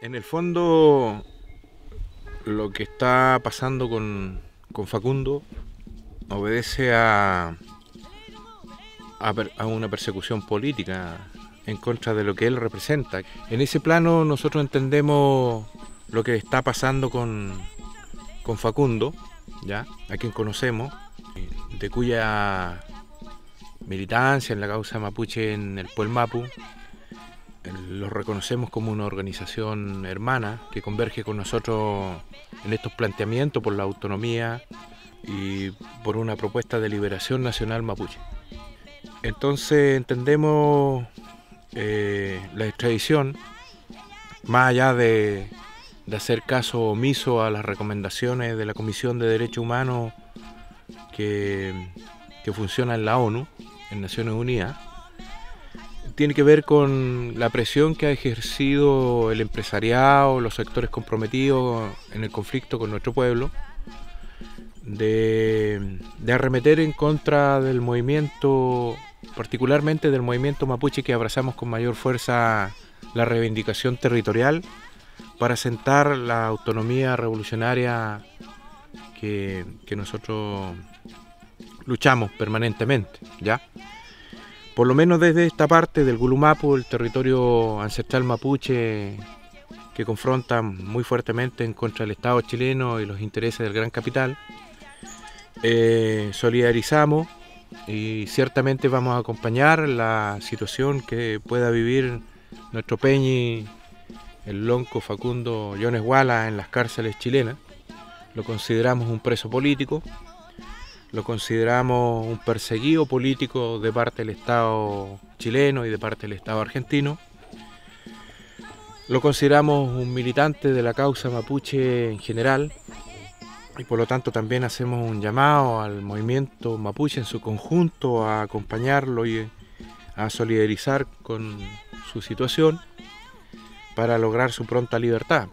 En el fondo, lo que está pasando con, con Facundo obedece a, a, una persecución política en contra de lo que él representa. En ese plano nosotros entendemos lo que está pasando con, con Facundo, ¿ya? a quien conocemos, de cuya militancia en la causa mapuche en el Pueblo Mapu los reconocemos como una organización hermana que converge con nosotros en estos planteamientos por la autonomía y por una propuesta de liberación nacional mapuche. Entonces entendemos eh, la extradición, más allá de, hacer caso omiso a las recomendaciones de la Comisión de Derechos Humanos que, que funciona en la ONU, en Naciones Unidas, tiene que ver con la presión que ha ejercido el empresariado, los sectores comprometidos en el conflicto con nuestro pueblo, de, arremeter en contra del movimiento, particularmente del movimiento mapuche que abrazamos con mayor fuerza la reivindicación territorial para sentar la autonomía revolucionaria que, que nosotros luchamos permanentemente, ¿ya? Por lo menos desde esta parte del Gulumapu, el territorio ancestral mapuche que confronta muy fuertemente en contra del Estado chileno y los intereses del gran capital, eh, solidarizamos y ciertamente vamos a acompañar la situación que pueda vivir nuestro Peñi, el lonco Facundo Jones Guala en las cárceles chilenas. Lo consideramos un preso político, lo consideramos un perseguido político de parte del Estado chileno y de parte del Estado argentino. Lo consideramos un militante de la causa mapuche en general y por lo tanto también hacemos un llamado al movimiento mapuche en su conjunto a acompañarlo y a solidarizar con su situación para lograr su pronta libertad.